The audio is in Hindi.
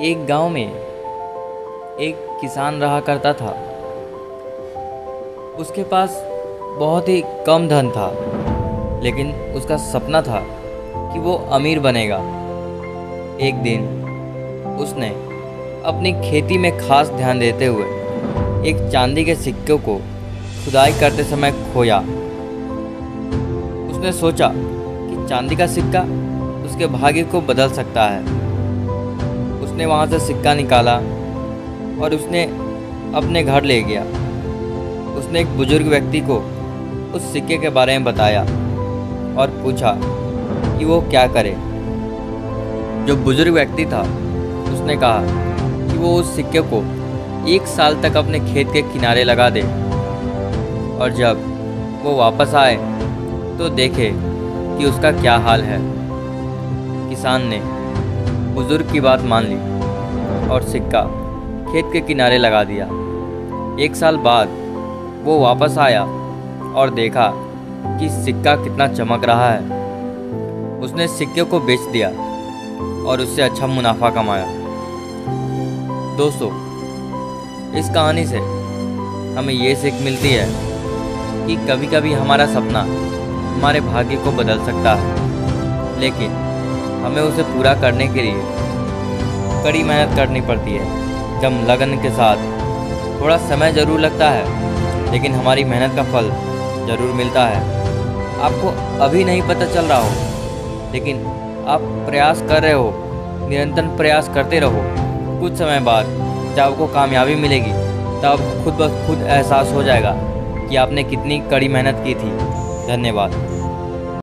एक गाँव में एक किसान रहा करता था। उसके पास बहुत ही कम धन था, लेकिन उसका सपना था कि वो अमीर बनेगा। एक दिन उसने अपनी खेती में खास ध्यान देते हुए एक चांदी के सिक्कों को खुदाई करते समय खोया। उसने सोचा कि चांदी का सिक्का उसके भाग्य को बदल सकता है। उसने वहाँ से सिक्का निकाला और उसने अपने घर ले गया। उसने एक बुज़ुर्ग व्यक्ति को उस सिक्के के बारे में बताया और पूछा कि वो क्या करे। जो बुज़ुर्ग व्यक्ति था, उसने कहा कि वो उस सिक्के को एक साल तक अपने खेत के किनारे लगा दे और जब वो वापस आए तो देखे कि उसका क्या हाल है। किसान ने बुज़ुर्ग की बात मान ली और सिक्का खेत के किनारे लगा दिया। एक साल बाद वो वापस आया और देखा कि सिक्का कितना चमक रहा है। उसने सिक्के को बेच दिया और उससे अच्छा मुनाफा कमाया। दोस्तों, इस कहानी से हमें ये सीख मिलती है कि कभी कभी हमारा सपना हमारे भाग्य को बदल सकता है। लेकिन हमें उसे पूरा करने के लिए कड़ी मेहनत करनी पड़ती है। जब लगन के साथ थोड़ा समय ज़रूर लगता है, लेकिन हमारी मेहनत का फल ज़रूर मिलता है। आपको अभी नहीं पता चल रहा हो, लेकिन आप प्रयास कर रहे हो, निरंतर प्रयास करते रहो। कुछ समय बाद जब आपको कामयाबी मिलेगी, तब खुद ब खुद एहसास हो जाएगा कि आपने कितनी कड़ी मेहनत की थी। धन्यवाद।